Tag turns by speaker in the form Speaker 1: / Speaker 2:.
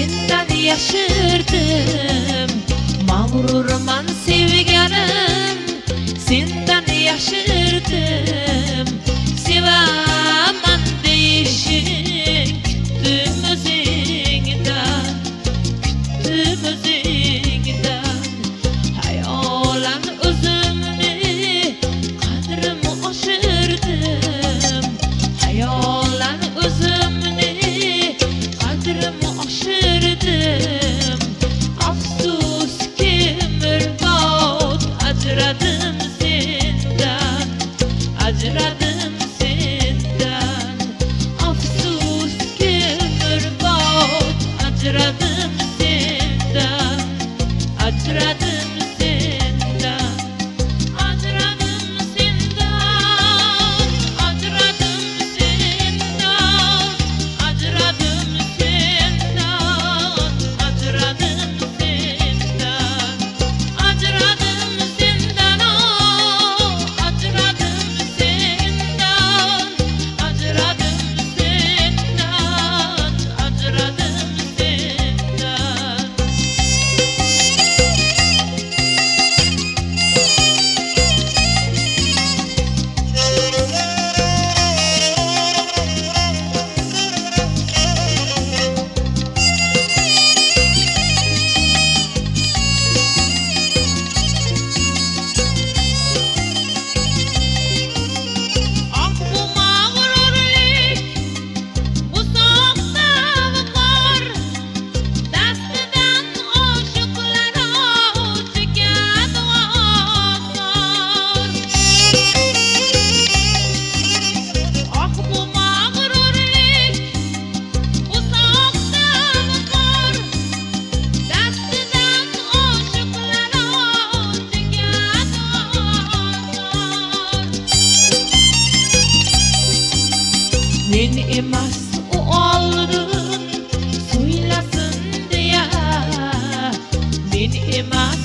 Speaker 1: sendan yashirdim mag'rurman sevganim sendan yashirdim Acradım sizden. Afsus ki mürbağut Acradım sizden. Acradım Beni emez aldın Suylasın diye. Beni emez